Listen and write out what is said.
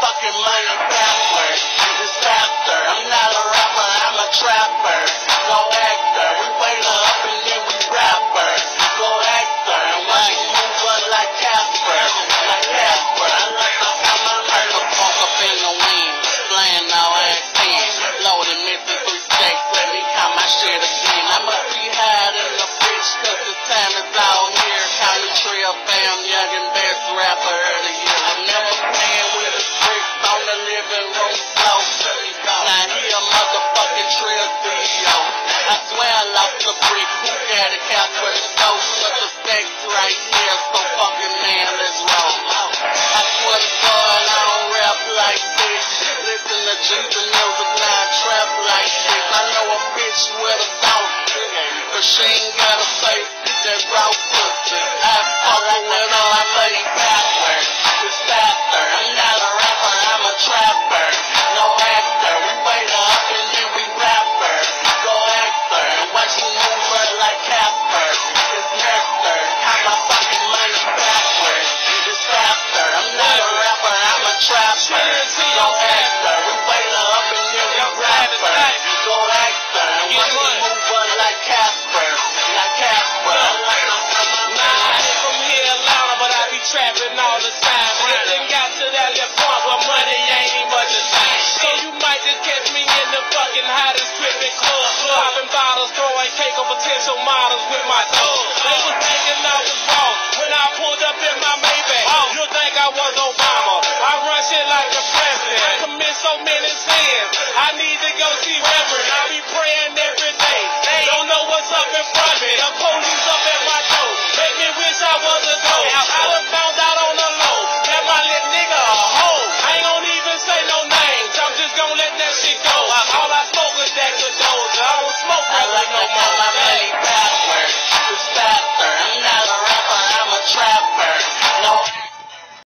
fucking money backwards. I'm just after. I'm not Got a cap for the the stacks right here, so fucking man, let's roll. I swear to God, I don't rap like this. Listen to music, now I trap like this. I know a bitch with a thought, but she ain't got a face. That raw pussy. I fuck her with her, I lay trapping all the time. Done got to that point where money ain't even much a thing. So you might just catch me in the fucking hottest stripping club. Popping bottles, throwing cake on potential models with my dog. They was thinking I was wrong when I pulled up in my Maybach. Oh, you think I was Obama? I run shit like the president. I commit so many sins. I need to go see Reverend. I be praying